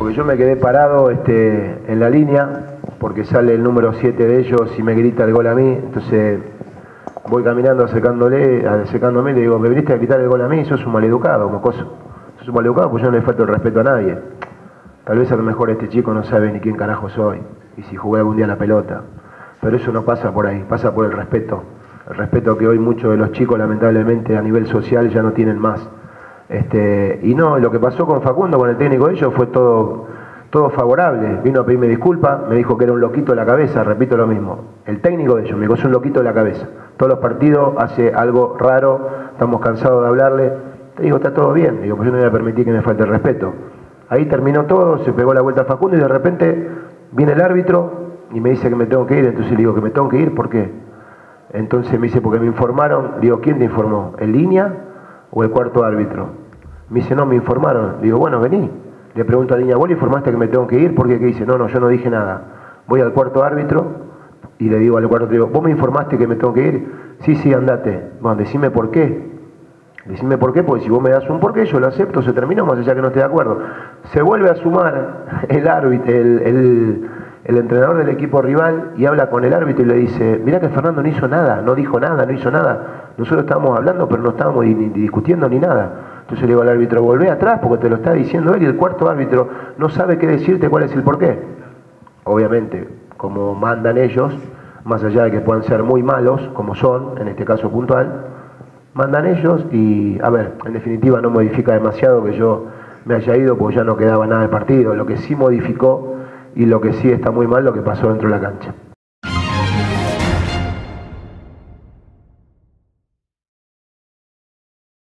Porque yo me quedé parado este, en la línea, porque sale el número 7 de ellos y me grita el gol a mí, entonces voy caminando acercándole, acercándome y le digo, me viniste a gritar el gol a mí, sos un maleducado, mocoso. Sos un maleducado, pues yo no le falto el respeto a nadie. Tal vez a lo mejor este chico no sabe ni quién carajo soy, y si jugué algún día la pelota. Pero eso no pasa por ahí, pasa por el respeto. El respeto que hoy muchos de los chicos, lamentablemente, a nivel social ya no tienen más. Este, y no, lo que pasó con Facundo, con el técnico de ellos, fue todo, todo favorable. Vino a pedirme disculpas, me dijo que era un loquito de la cabeza, repito lo mismo. El técnico de ellos me dijo, es un loquito de la cabeza. Todos los partidos hace algo raro, estamos cansados de hablarle. Te digo, está todo bien. Digo, pues yo no voy a permitir que me falte el respeto. Ahí terminó todo, se pegó la vuelta a Facundo y de repente viene el árbitro y me dice que me tengo que ir. Entonces le digo, que me tengo que ir, ¿por qué? Entonces me dice, porque me informaron. Digo, ¿quién te informó? ¿El línea o el cuarto árbitro? Me dice, no, me informaron. Digo, bueno, vení. Le pregunto a línea, ¿vos le informaste que me tengo que ir? ¿Por qué? ¿Qué dice? No, no, yo no dije nada. Voy al cuarto árbitro y le digo al cuarto árbitro, ¿vos me informaste que me tengo que ir? Sí, sí, andate. Bueno, decime por qué. Decime por qué, porque si vos me das un porqué, yo lo acepto, se terminó, más allá que no esté de acuerdo. Se vuelve a sumar el árbitro, el, el, entrenador del equipo rival y habla con el árbitro y le dice, mirá que Fernando no hizo nada, no dijo nada, no hizo nada. Nosotros estábamos hablando, pero no estábamos ni discutiendo ni nada. Entonces le digo al árbitro, volvé atrás porque te lo está diciendo él y el cuarto árbitro no sabe qué decirte, cuál es el porqué. Obviamente, como mandan ellos, más allá de que puedan ser muy malos, como son, en este caso puntual, mandan ellos y, a ver, en definitiva no modifica demasiado que yo me haya ido porque ya no quedaba nada de partido. Lo que sí modificó y lo que sí está muy mal, lo que pasó dentro de la cancha.